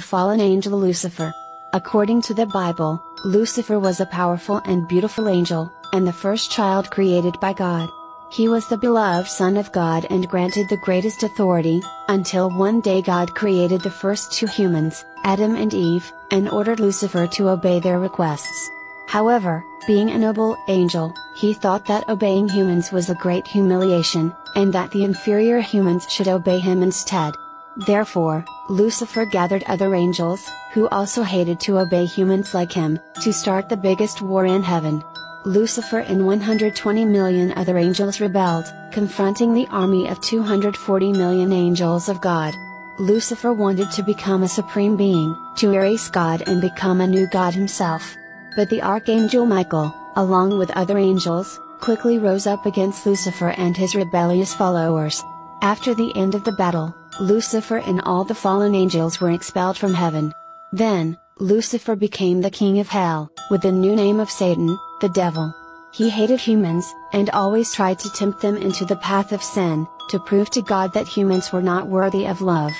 fallen angel Lucifer. According to the Bible, Lucifer was a powerful and beautiful angel, and the first child created by God. He was the beloved Son of God and granted the greatest authority, until one day God created the first two humans, Adam and Eve, and ordered Lucifer to obey their requests. However, being a noble angel, he thought that obeying humans was a great humiliation, and that the inferior humans should obey him instead. Therefore, Lucifer gathered other angels, who also hated to obey humans like him, to start the biggest war in heaven. Lucifer and 120 million other angels rebelled, confronting the army of 240 million angels of God. Lucifer wanted to become a supreme being, to erase God and become a new God himself. But the archangel Michael, along with other angels, quickly rose up against Lucifer and his rebellious followers. After the end of the battle, Lucifer and all the fallen angels were expelled from heaven. Then, Lucifer became the king of hell, with the new name of Satan, the devil. He hated humans, and always tried to tempt them into the path of sin, to prove to God that humans were not worthy of love.